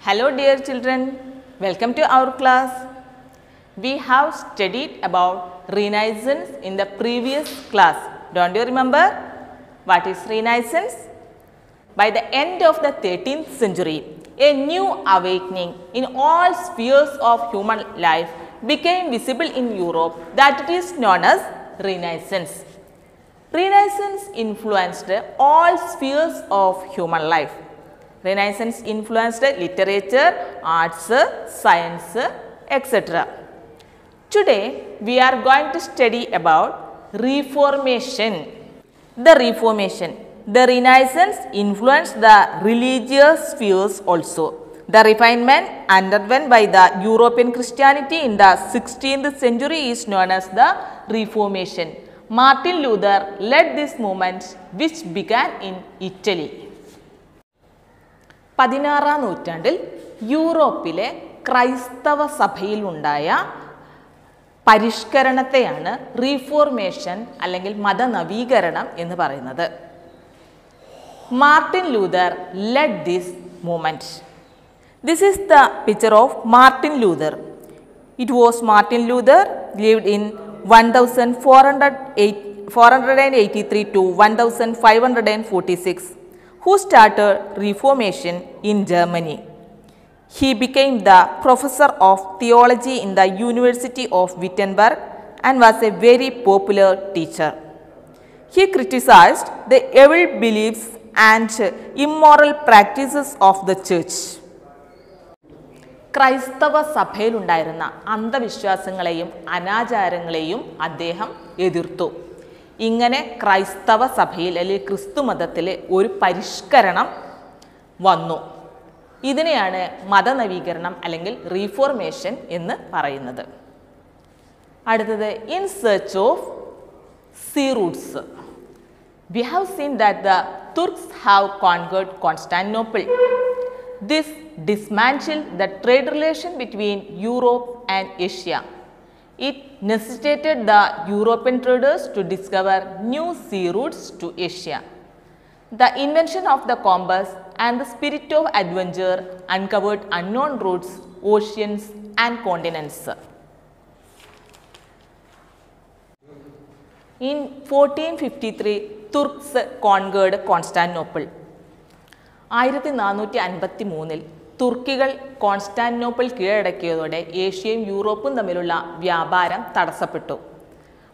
Hello dear children, welcome to our class. We have studied about Renaissance in the previous class. Don't you remember? What is Renaissance? By the end of the 13th century, a new awakening in all spheres of human life became visible in Europe that it is known as Renaissance. Renaissance influenced all spheres of human life. Renaissance influenced literature, arts, science, etc. Today we are going to study about Reformation. The Reformation. The Renaissance influenced the religious spheres also. The refinement underwent by the European Christianity in the 16th century is known as the Reformation. Martin Luther led this movement which began in Italy. പതിനാറാം നൂറ്റാണ്ടിൽ യൂറോപ്പിലെ ക്രൈസ്തവ സഭയിലുണ്ടായ പരിഷ്കരണത്തെയാണ് reformation അല്ലെങ്കിൽ മതനവീകരണം എന്ന് പറയുന്നത്. Martin Luther led this movement this is the picture of Martin Luther it was Martin Luther lived in one thousand four hundred eight four hundred and eighty three to one thousand five hundred and forty six who started Reformation in Germany. He became the professor of theology in the University of Wittenberg and was a very popular teacher. He criticized the evil beliefs and immoral practices of the church. ക്രൈസ്തവ സഭയിലുണ്ടായിരുന്ന അന്ധവിശ്വാസങ്ങളെയും അനാചാരങ്ങളെയും അദ്ദേഹം എതിർത്തു ഇങ്ങനെ ക്രൈസ്തവ സഭയിൽ അല്ലെങ്കിൽ ക്രിസ്തു മതത്തിൽ ഒരു പരിഷ്കരണം വന്നു. ഇതിനെയാണ് മതനവീകരണം അല്ലെങ്കിൽ റീഫോർമേഷൻ എന്ന് പറയുന്നത്. അടുത്തത് in search of sea routes we have seen that the Turks have conquered Constantinople this dismantle the trade relation between Europe and Asia. It necessitated the European traders to discover new sea routes to Asia. The invention of the compass and the spirit of adventure uncovered unknown routes, oceans and continents. In 1453, Turks conquered Constantinople. ആയിരത്തി നാനൂറ്റി അൻപത്തി മൂന്നിൽ തുർക്കികൾ Constantinople കീഴടക്കിയതോടെ ഏഷ്യയും യൂറോപ്പും തമ്മിലുള്ള വ്യാപാരം തടസ്സപ്പെട്ടു.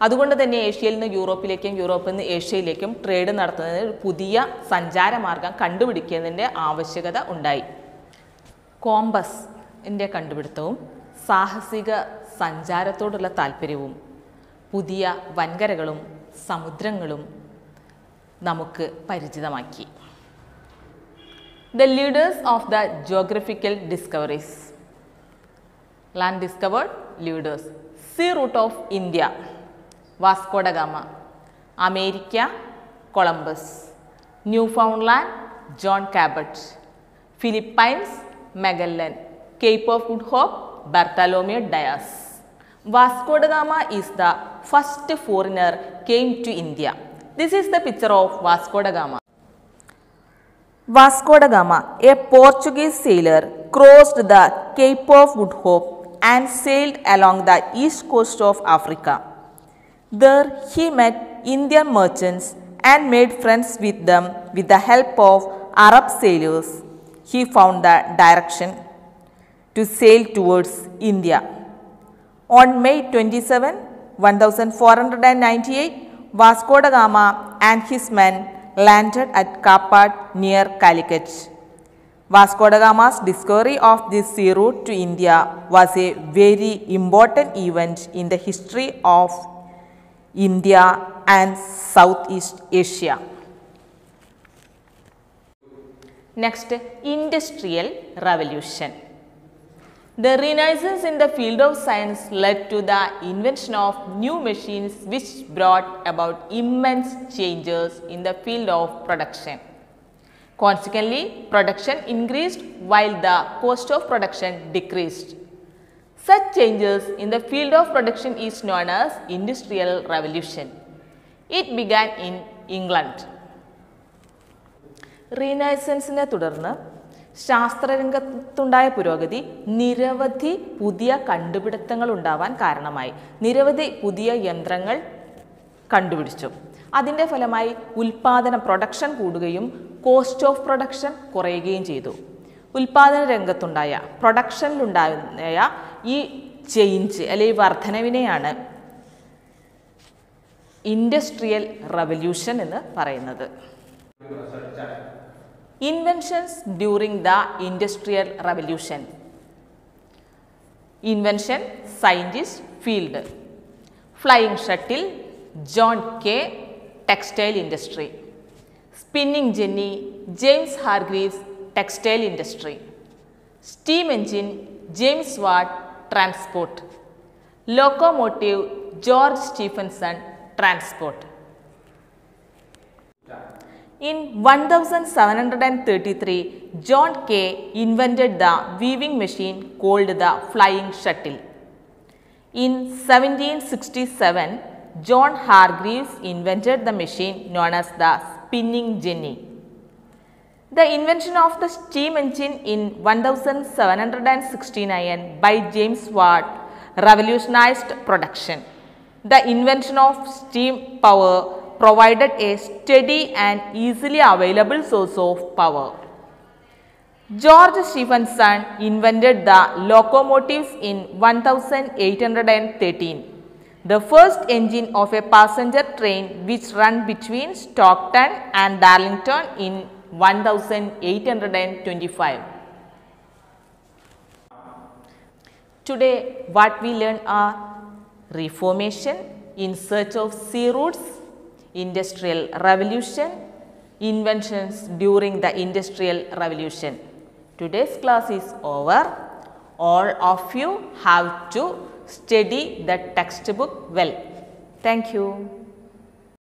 അതുകൊണ്ട് തന്നെ ഏഷ്യയിൽ നിന്ന് യൂറോപ്പിലേക്കും യൂറോപ്പിൽ നിന്ന് ഏഷ്യയിലേക്കും ട്രേഡ് നടത്തുന്നതിന് ഒരു പുതിയ സഞ്ചാരമാർഗം കണ്ടുപിടിക്കുന്നതിന്റെ ആവശ്യകത ഉണ്ടായി. കോമ്പസ് കണ്ടുപിടുത്തവും സാഹസിക സഞ്ചാരത്തോടുള്ള താല്പര്യവും പുതിയ വൻകരകളും സമുദ്രങ്ങളും നമുക്ക് പരിചിതമാക്കി. The leaders of the geographical discoveries. Land discovered leaders. Sea route of India, Vasco da Gama. America, Columbus. Newfoundland, John Cabot. Philippines, Magellan. Cape of Good Hope, Bartholomew Dias. Vasco da Gama is the first foreigner came to India. This is the picture of Vasco da Gama. Vasco da Gama, a Portuguese sailor, crossed the Cape of Good Hope and sailed along the east coast of Africa. There he met Indian merchants and made friends with them with the help of Arab sailors. He found the direction to sail towards India. On May 27, 1498, Vasco da Gama and his men landed at Kappad near Calicut. Vasco da Gama's discovery of this sea route to India was a very important event in the history of India and Southeast Asia. Next, Industrial Revolution. The renaissance in the field of science led to the invention of new machines which brought about immense changes in the field of production. Consequently, production increased while the cost of production decreased. Such changes in the field of production is known as industrial revolution. It began in England. റീനൈസൻസിനെ തുടർന്ന് ശാസ്ത്രരംഗത്തുണ്ടായ പുരോഗതി നിരവധി പുതിയ കണ്ടുപിടുത്തങ്ങൾ ഉണ്ടാവാൻ കാരണമായി. നിരവധി പുതിയ യന്ത്രങ്ങൾ കണ്ടുപിടിച്ചു. അതിന്റെ ഫലമായി ഉൽപാദന പ്രൊഡക്ഷൻ കൂടുകയും കോസ്റ്റ് ഓഫ് പ്രൊഡക്ഷൻ കുറയുകയും ചെയ്തു. ഉൽപാദന രംഗത്തുണ്ടായ പ്രൊഡക്ഷനിലുണ്ടായ ഈ ചേഞ്ച് അല്ലെങ്കിൽ വർധനവിനെയാണ് ഇൻഡസ്ട്രിയൽ റവല്യൂഷൻ എന്ന് പറയുന്നത്. Inventions during the industrial revolution. Invention scientist field. Flying shuttle John Kay Textile industry. Spinning jenny James Hargreaves textile industry. Steam engine James Watt transport. Locomotive George Stephenson transport. In 1733, John Kay invented the weaving machine called the flying shuttle. In 1767, John Hargreaves invented the machine known as the spinning jenny. The invention of the steam engine in 1769 by James Watt revolutionized production. The invention of steam power provided a steady and easily available source of power. George Stephenson invented the locomotives in 1813, the first engine of a passenger train which ran between Stockton and Darlington in 1825. Today, what we learn are reformation, in search of sea routes, industrial revolution, inventions during the industrial revolution. Today's class is over. All of you have to study the textbook well. Thank you.